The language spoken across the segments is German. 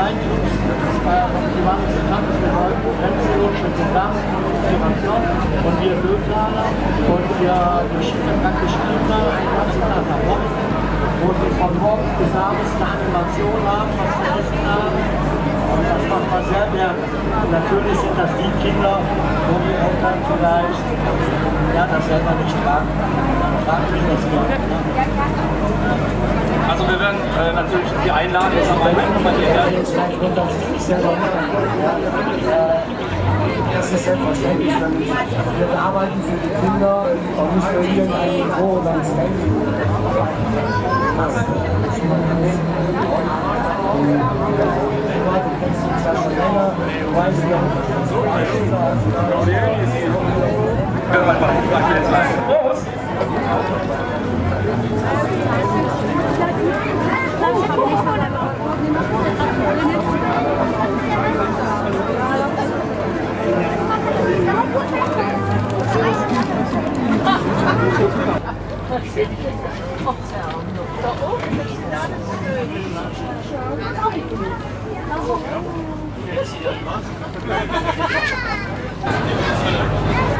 Kleinkinos, die waren bekannt mit Bremsloch, mit Programm, Motivation und wir Bildplaner und wir Geschichte praktisch immer ein ganz anderer Bock, wo die von morgens bis eine Animation haben, was zu essen haben. Und das macht man sehr gerne. Natürlich sind das die Kinder, wo die vielleicht ja, das selber nicht tragen. Dann tragen die das gerne. Ne? Also wir werden äh, natürlich die einladen, jetzt am Ende nochmal hierher. Das ist selbstverständlich. Wir arbeiten für die Kinder und nicht für irgendein Niveau oder ein Standing. Du uns ja schon länger, du weißt ja, 嗯好的好的好的好的好的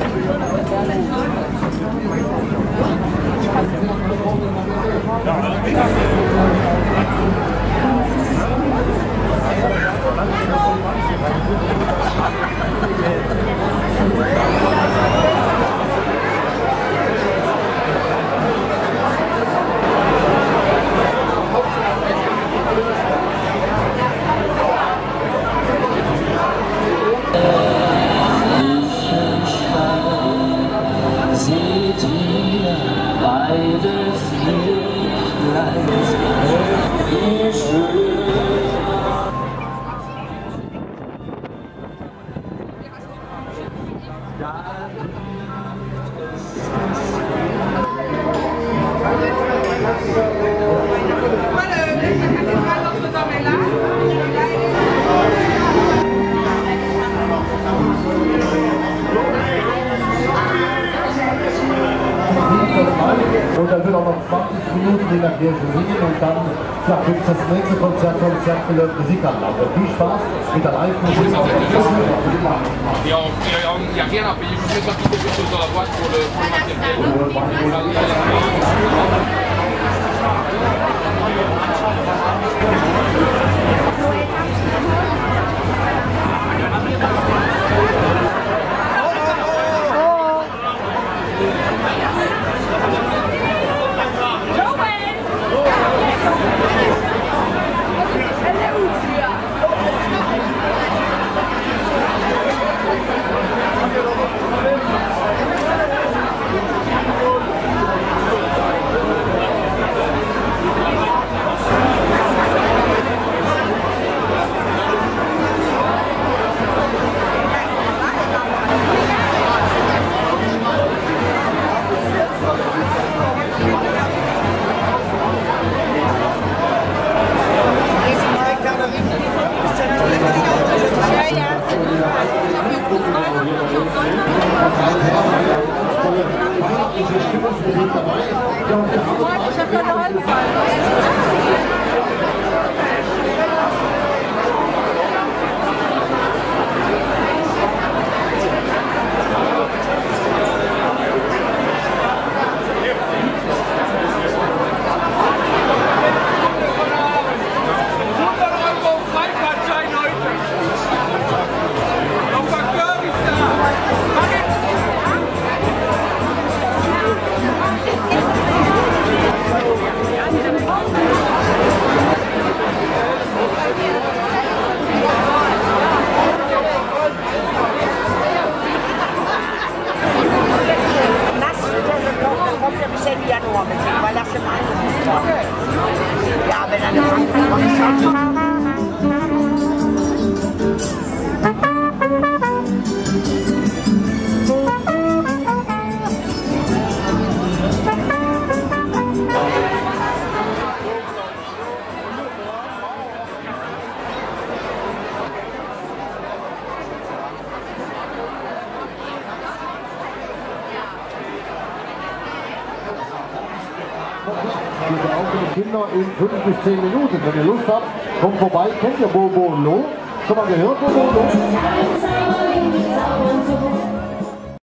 Und dann wird auch noch 20 Minuten in der Kirche singen und dann ja, gibt es das nächste Konzert vom Zirkel Musikanlage. Viel Spaß mit der Live-Musik. Auf der Kirche. Então, Pode, já está 我也想 Diese auch Kinder in 5 bis 10 Minuten. Wenn ihr Lust habt, kommt vorbei. Kennt ihr Bobo und Lo? Schon mal gehört, Bobo und Lo?